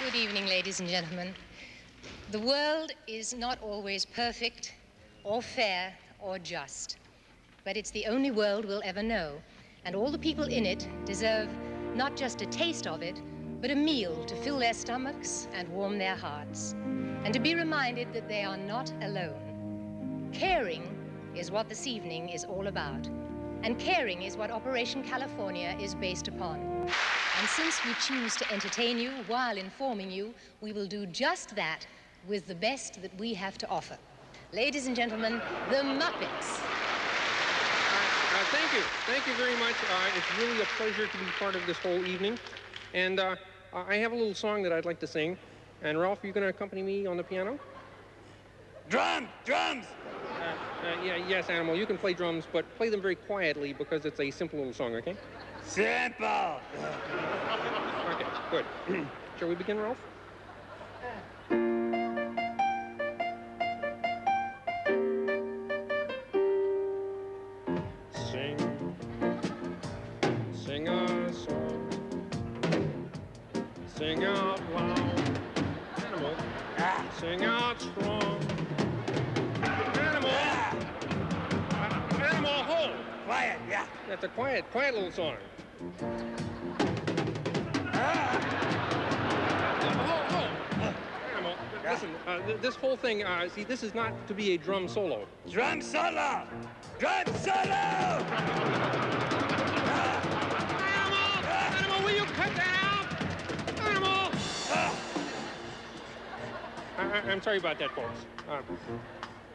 Good evening, ladies and gentlemen. The world is not always perfect or fair or just, but it's the only world we'll ever know, and all the people in it deserve not just a taste of it, but a meal to fill their stomachs and warm their hearts, and to be reminded that they are not alone. Caring is what this evening is all about, and caring is what Operation California is based upon. And since we choose to entertain you while informing you, we will do just that with the best that we have to offer. Ladies and gentlemen, the Muppets. Uh, thank you. Thank you very much. Uh, it's really a pleasure to be part of this whole evening. And uh, I have a little song that I'd like to sing. And Ralph, are you going to accompany me on the piano? Drum! Drums! Uh, yeah, yes, Animal, you can play drums, but play them very quietly because it's a simple little song, okay? Simple! Okay, good. Shall we begin, Ralph? Sing, sing a song, sing out loud, animal, Ah. sing out strong, yeah. That's a quiet, quiet little song. Ah. Hold, hold. Animal, listen, uh, th- this whole thing, uh, see, this is not to be a drum solo. Drum solo! Drum solo! Animal! Animal, will you cut that out? Animal! Ah. I, I'm sorry about that, folks. Uh,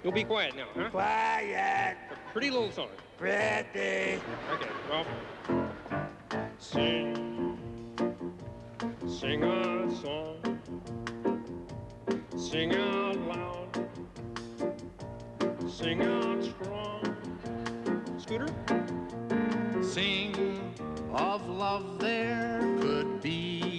you'll be quiet now, huh? Quiet! Pretty little song. Pretty! Okay, well, sing, sing a song, sing out loud, sing out strong. Scooter? Sing of love there could be.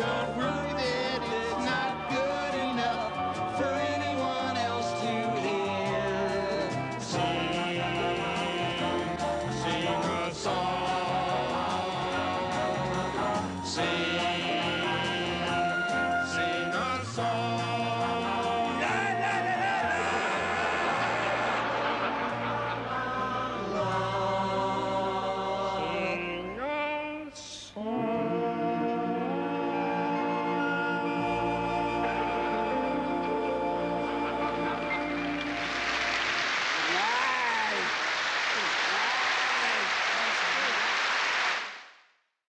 God will.